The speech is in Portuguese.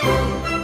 Música